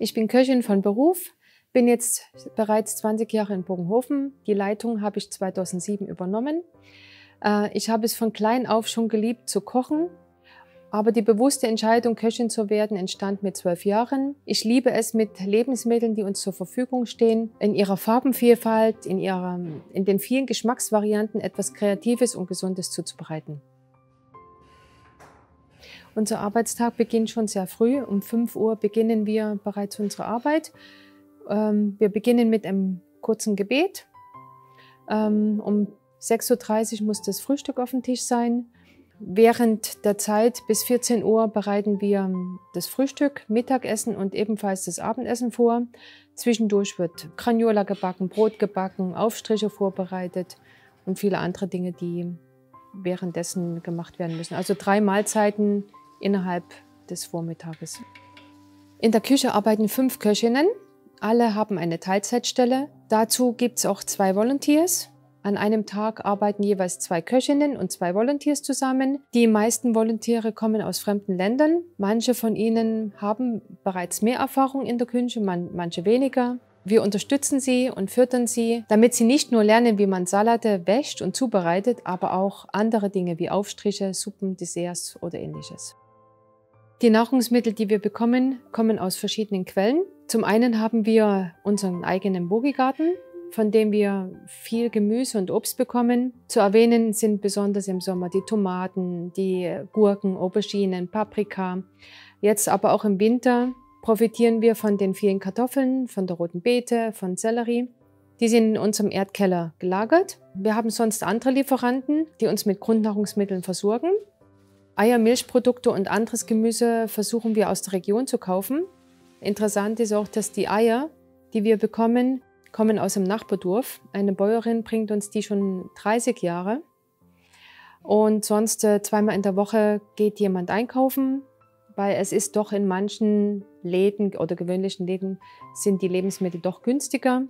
Ich bin Köchin von Beruf, bin jetzt bereits 20 Jahre in Bogenhofen. Die Leitung habe ich 2007 übernommen. Äh, ich habe es von klein auf schon geliebt zu kochen, aber die bewusste Entscheidung, Köchin zu werden, entstand mit zwölf Jahren. Ich liebe es, mit Lebensmitteln, die uns zur Verfügung stehen, in ihrer Farbenvielfalt, in, ihrer, in den vielen Geschmacksvarianten etwas Kreatives und Gesundes zuzubereiten. Unser Arbeitstag beginnt schon sehr früh. Um 5 Uhr beginnen wir bereits unsere Arbeit. Ähm, wir beginnen mit einem kurzen Gebet. Ähm, um 6.30 Uhr muss das Frühstück auf dem Tisch sein. Während der Zeit bis 14 Uhr bereiten wir das Frühstück, Mittagessen und ebenfalls das Abendessen vor. Zwischendurch wird Graniola gebacken, Brot gebacken, Aufstriche vorbereitet und viele andere Dinge, die währenddessen gemacht werden müssen. Also drei Mahlzeiten innerhalb des Vormittages. In der Küche arbeiten fünf Köchinnen. Alle haben eine Teilzeitstelle. Dazu gibt es auch zwei Volunteers. An einem Tag arbeiten jeweils zwei Köchinnen und zwei Volunteers zusammen. Die meisten Volontiere kommen aus fremden Ländern. Manche von ihnen haben bereits mehr Erfahrung in der Küche, manche weniger. Wir unterstützen sie und füttern sie, damit sie nicht nur lernen, wie man Salate wäscht und zubereitet, aber auch andere Dinge wie Aufstriche, Suppen, Desserts oder ähnliches. Die Nahrungsmittel, die wir bekommen, kommen aus verschiedenen Quellen. Zum einen haben wir unseren eigenen Bogigarten, von dem wir viel Gemüse und Obst bekommen. Zu erwähnen sind besonders im Sommer die Tomaten, die Gurken, Auberginen, Paprika. Jetzt aber auch im Winter profitieren wir von den vielen Kartoffeln, von der roten Beete, von Sellerie. Die sind in unserem Erdkeller gelagert. Wir haben sonst andere Lieferanten, die uns mit Grundnahrungsmitteln versorgen. Eier, Milchprodukte und anderes Gemüse versuchen wir aus der Region zu kaufen. Interessant ist auch, dass die Eier, die wir bekommen, kommen aus dem Nachbardorf. Eine Bäuerin bringt uns die schon 30 Jahre. Und sonst äh, zweimal in der Woche geht jemand einkaufen, weil es ist doch in manchen Läden oder gewöhnlichen Läden sind die Lebensmittel doch günstiger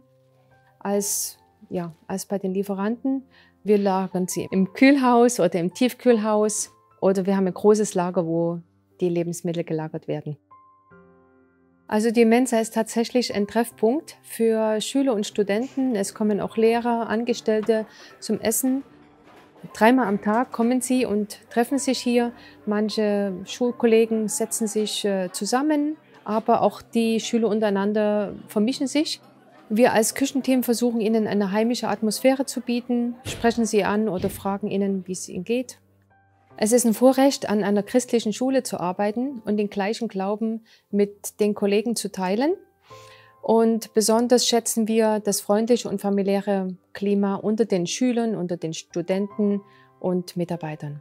als, ja, als bei den Lieferanten. Wir lagern sie im Kühlhaus oder im Tiefkühlhaus oder wir haben ein großes Lager, wo die Lebensmittel gelagert werden. Also die Mensa ist tatsächlich ein Treffpunkt für Schüler und Studenten. Es kommen auch Lehrer, Angestellte zum Essen. Dreimal am Tag kommen sie und treffen sich hier. Manche Schulkollegen setzen sich äh, zusammen, aber auch die Schüler untereinander vermischen sich. Wir als Küchenteam versuchen ihnen eine heimische Atmosphäre zu bieten, sprechen sie an oder fragen ihnen, wie es ihnen geht. Es ist ein Vorrecht, an einer christlichen Schule zu arbeiten und den gleichen Glauben mit den Kollegen zu teilen. Und besonders schätzen wir das freundliche und familiäre Klima unter den Schülern, unter den Studenten und Mitarbeitern.